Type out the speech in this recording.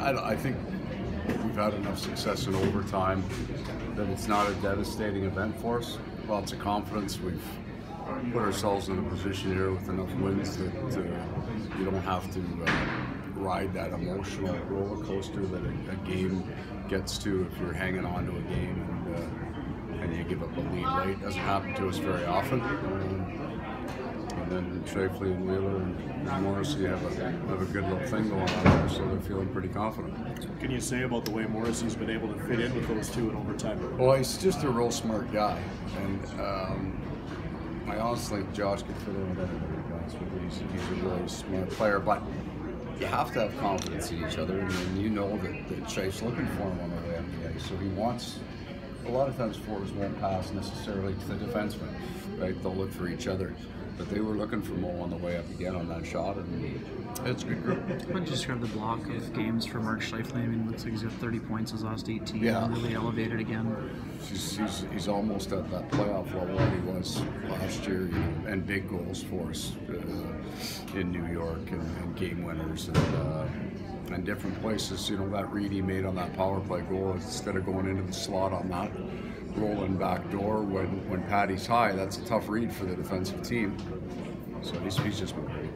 I, I think we've had enough success in overtime that it's not a devastating event for us. Lots of confidence. We've put ourselves in a position here with enough wins that uh, you don't have to uh, ride that emotional roller coaster that a, a, game gets to if you're hanging on to a game and, uh, and you give up a lead late. Doesn't happen to us very often. Um, then Scheifele and Wheeler and, and Morrissey have a, have a good little thing going on there, so they're feeling pretty confident. What can you say about the way Morrissey's been able to fit in with those two in overtime? Well, he's just a real smart guy, and um, I honestly think Josh could fit in with anybody. Guys, he's, he's a really smart player, but you have to have confidence in each other, and you know that, that looking for him on the way up the ice, so he wants. A lot of times, forwards won't pass necessarily to the defenseman, right? They'll look for each other but they were looking for Mo on the way up again on that shot, and it's a good group. How would you describe the block of games for Mark Scheifele? I mean, looks like he's got 30 points his last 18. Yeah. Really elevated again. He's, he's, he's almost at that playoff level that he was last year, you know, and big goals for us uh, in New York and, and game winners and, uh, and different places. You know, that read he made on that power play goal instead of going into the slot on that rolling back door when, when Patty's high, that's a tough read for the defensive team. So he's, he's just been great.